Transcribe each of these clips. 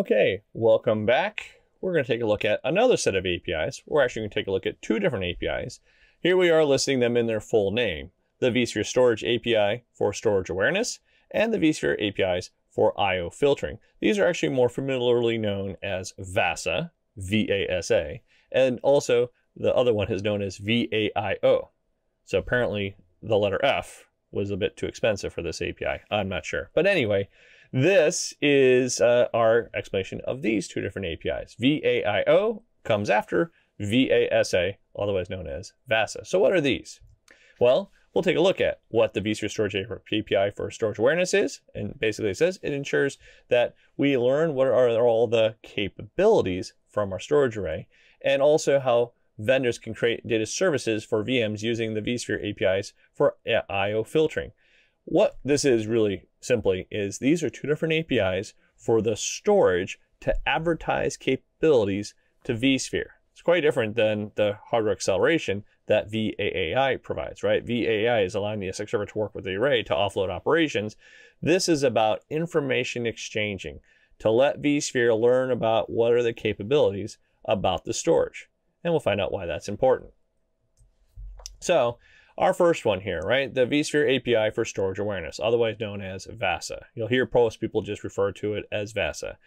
Okay, welcome back. We're going to take a look at another set of APIs. We're actually going to take a look at two different APIs. Here we are listing them in their full name. The vSphere Storage API for storage awareness and the vSphere APIs for I.O. filtering. These are actually more familiarly known as VASA, V-A-S-A, and also the other one is known as VAIO. So apparently the letter F was a bit too expensive for this API. I'm not sure. But anyway, this is uh, our explanation of these two different APIs. VAIO comes after VASA, otherwise known as VASA. So what are these? Well, we'll take a look at what the vSphere Storage API for storage awareness is. And basically it says it ensures that we learn what are all the capabilities from our storage array and also how vendors can create data services for VMs using the vSphere APIs for I.O. filtering. What this is really simply is these are two different APIs for the storage to advertise capabilities to vSphere. It's quite different than the hardware acceleration that VAAI provides, right? VAAI is allowing the ESX server to work with the array to offload operations. This is about information exchanging to let vSphere learn about what are the capabilities about the storage. And we'll find out why that's important. So our first one here, right? The vSphere API for storage awareness, otherwise known as VASA. You'll hear most people just refer to it as VASA,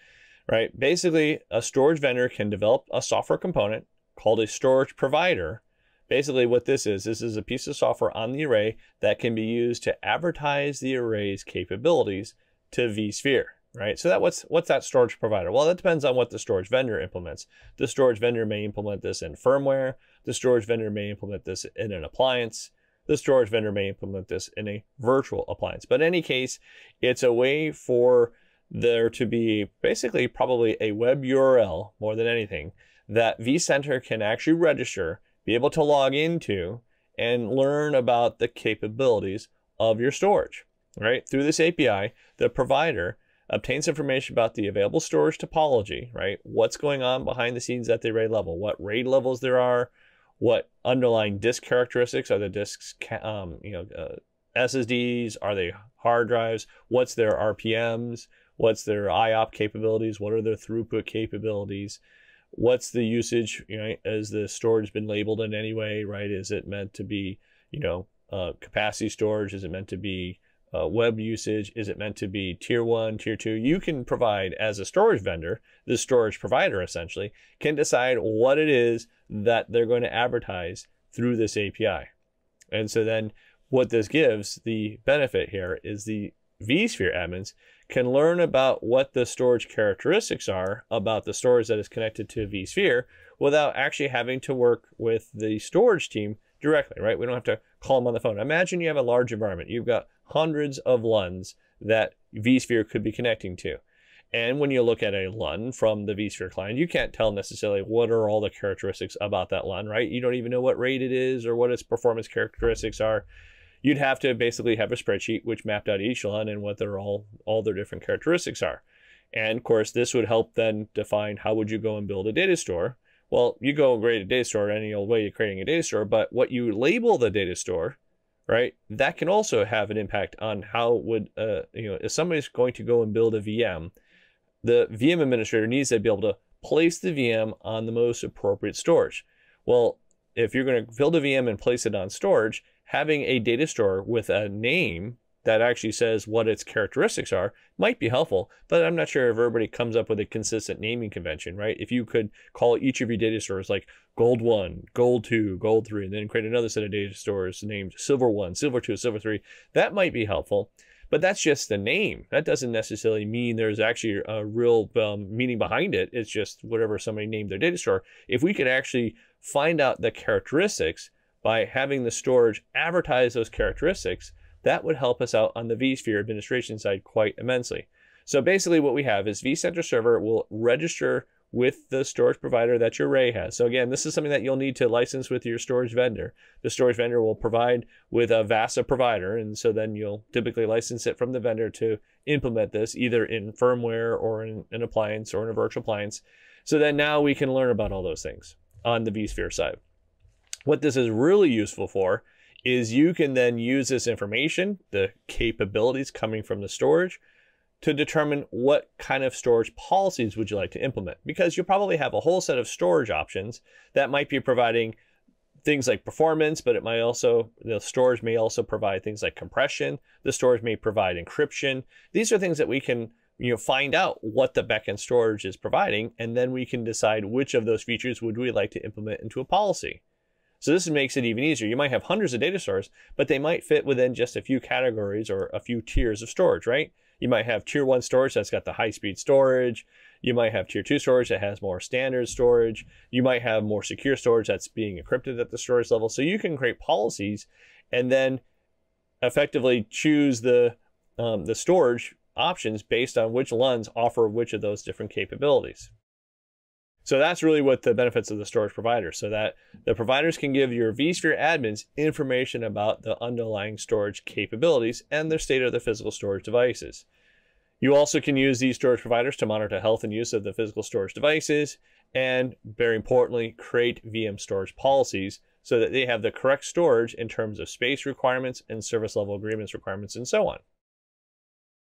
right? Basically, a storage vendor can develop a software component called a storage provider. Basically, what this is, this is a piece of software on the array that can be used to advertise the array's capabilities to vSphere right? So that what's what's that storage provider? Well, that depends on what the storage vendor implements. The storage vendor may implement this in firmware. The storage vendor may implement this in an appliance the storage vendor may implement this in a virtual appliance. But in any case, it's a way for there to be basically probably a web URL more than anything that vCenter can actually register, be able to log into, and learn about the capabilities of your storage. Right through this API, the provider obtains information about the available storage topology. Right, what's going on behind the scenes at the array level, what RAID levels there are, what underlying disk characteristics? Are the disks um, you know uh, ssds are they hard drives? What's their rpms what's their iop capabilities? What are their throughput capabilities? What's the usage you know has the storage been labeled in any way right? Is it meant to be you know uh, capacity storage? Is it meant to be uh, web usage? Is it meant to be tier one, tier two? You can provide, as a storage vendor, the storage provider essentially, can decide what it is that they're going to advertise through this API. And so then what this gives, the benefit here is the vSphere admins can learn about what the storage characteristics are about the storage that is connected to vSphere without actually having to work with the storage team directly, right? We don't have to call them on the phone. Imagine you have a large environment. You've got hundreds of LUNs that vSphere could be connecting to. And when you look at a LUN from the vSphere client, you can't tell necessarily what are all the characteristics about that LUN, right? You don't even know what RAID it is or what its performance characteristics are. You'd have to basically have a spreadsheet which mapped out each LUN and what their all all their different characteristics are. And of course, this would help then define how would you go and build a data store. Well, you go and create a data store any old way you're creating a data store, but what you label the data store right? That can also have an impact on how would uh, you know if somebody's going to go and build a VM, the VM administrator needs to be able to place the VM on the most appropriate storage. Well, if you're going to build a VM and place it on storage, having a data store with a name that actually says what its characteristics are might be helpful, but I'm not sure if everybody comes up with a consistent naming convention, right? If you could call each of your data stores like gold one, gold two, gold three, and then create another set of data stores named silver one, silver two, silver three, that might be helpful. But that's just the name. That doesn't necessarily mean there's actually a real um, meaning behind it. It's just whatever somebody named their data store. If we could actually find out the characteristics by having the storage advertise those characteristics, that would help us out on the vSphere administration side quite immensely. So basically what we have is vCenter server will register with the storage provider that your array has. So again, this is something that you'll need to license with your storage vendor. The storage vendor will provide with a VASA provider, and so then you'll typically license it from the vendor to implement this either in firmware or in an appliance or in a virtual appliance. So then now we can learn about all those things on the vSphere side. What this is really useful for is you can then use this information, the capabilities coming from the storage, to determine what kind of storage policies would you like to implement because you'll probably have a whole set of storage options that might be providing things like performance, but it might also, the storage may also provide things like compression. The storage may provide encryption. These are things that we can you know, find out what the backend storage is providing, and then we can decide which of those features would we like to implement into a policy. So this makes it even easier. You might have hundreds of data stores, but they might fit within just a few categories or a few tiers of storage, right? You might have tier one storage that's got the high speed storage. You might have tier two storage that has more standard storage. You might have more secure storage that's being encrypted at the storage level. So you can create policies and then effectively choose the um, the storage options based on which LUNs offer which of those different capabilities. So that's really what the benefits of the storage provider, so that the providers can give your vSphere admins information about the underlying storage capabilities and the state of the physical storage devices. You also can use these storage providers to monitor health and use of the physical storage devices, and very importantly, create VM storage policies so that they have the correct storage in terms of space requirements and service level agreements requirements and so on.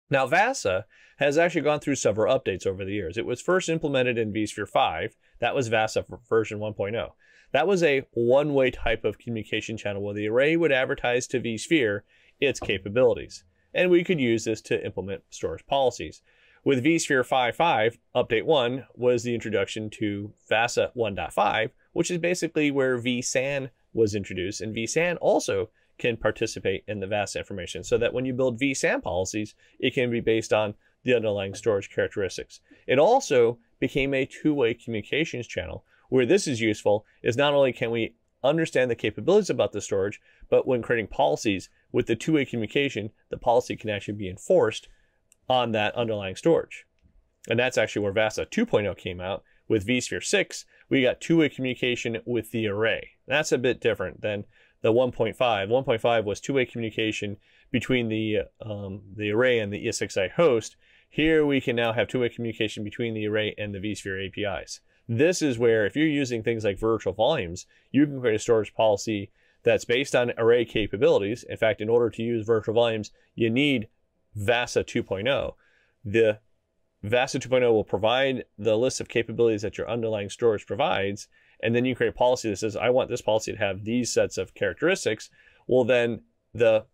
Now, VASA has actually gone through several updates over the years. It was first implemented in vSphere 5. That was VASA version 1.0. That was a one-way type of communication channel where the array would advertise to vSphere its capabilities and we could use this to implement storage policies. With vSphere 5.5, update 1 was the introduction to VASA 1.5, which is basically where vSAN was introduced, and vSAN also can participate in the VASA information so that when you build vSAN policies, it can be based on the underlying storage characteristics. It also became a two-way communications channel. Where this is useful is not only can we understand the capabilities about the storage, but when creating policies with the two-way communication, the policy can actually be enforced on that underlying storage. And that's actually where VASA 2.0 came out. With vSphere 6, we got two-way communication with the array. That's a bit different than the 1.5. 1.5 was two-way communication between the, um, the array and the ESXi host. Here we can now have two-way communication between the array and the vSphere APIs. This is where if you're using things like virtual volumes, you can create a storage policy that's based on array capabilities. In fact, in order to use virtual volumes, you need VASA 2.0. The VASA 2.0 will provide the list of capabilities that your underlying storage provides, and then you create a policy that says, I want this policy to have these sets of characteristics. Well, then the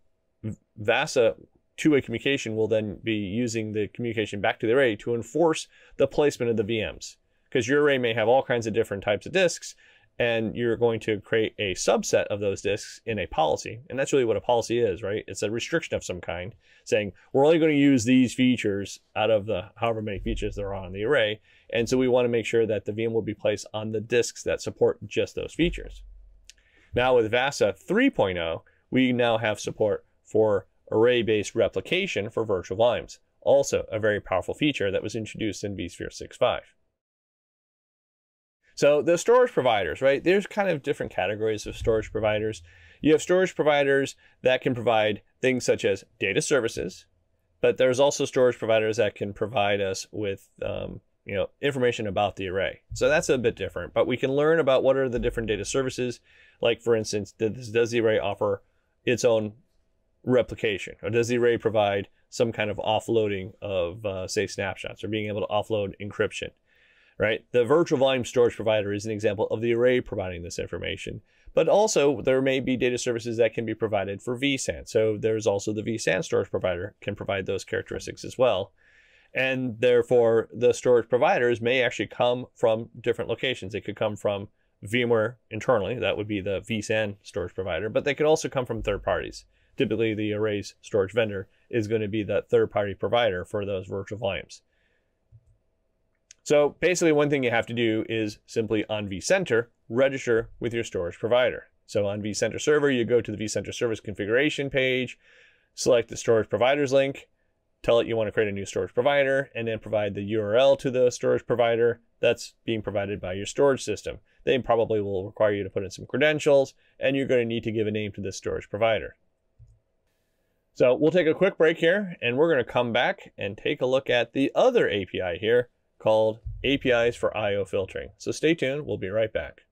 VASA two-way communication will then be using the communication back to the array to enforce the placement of the VMs because your array may have all kinds of different types of disks and you're going to create a subset of those disks in a policy. And that's really what a policy is, right? It's a restriction of some kind saying we're only going to use these features out of the however many features there are on the array. And so we want to make sure that the VM will be placed on the disks that support just those features. Now with VASA 3.0, we now have support for array-based replication for virtual volumes. Also a very powerful feature that was introduced in vSphere 6.5. So the storage providers, right? There's kind of different categories of storage providers. You have storage providers that can provide things such as data services, but there's also storage providers that can provide us with um, you know information about the array. So that's a bit different, but we can learn about what are the different data services. Like for instance, does, does the array offer its own replication, or does the array provide some kind of offloading of uh, say snapshots, or being able to offload encryption? Right? The virtual volume storage provider is an example of the array providing this information. But also, there may be data services that can be provided for vSAN. So there's also the vSAN storage provider can provide those characteristics as well. And therefore, the storage providers may actually come from different locations. They could come from VMware internally, that would be the vSAN storage provider, but they could also come from third parties. Typically, the array's storage vendor is going to be that third party provider for those virtual volumes. So basically one thing you have to do is simply on vCenter, register with your storage provider. So on vCenter server, you go to the vCenter service configuration page, select the storage providers link, tell it you want to create a new storage provider, and then provide the URL to the storage provider that's being provided by your storage system. They probably will require you to put in some credentials, and you're going to need to give a name to this storage provider. So we'll take a quick break here, and we're going to come back and take a look at the other API here, called APIs for IO filtering. So stay tuned, we'll be right back.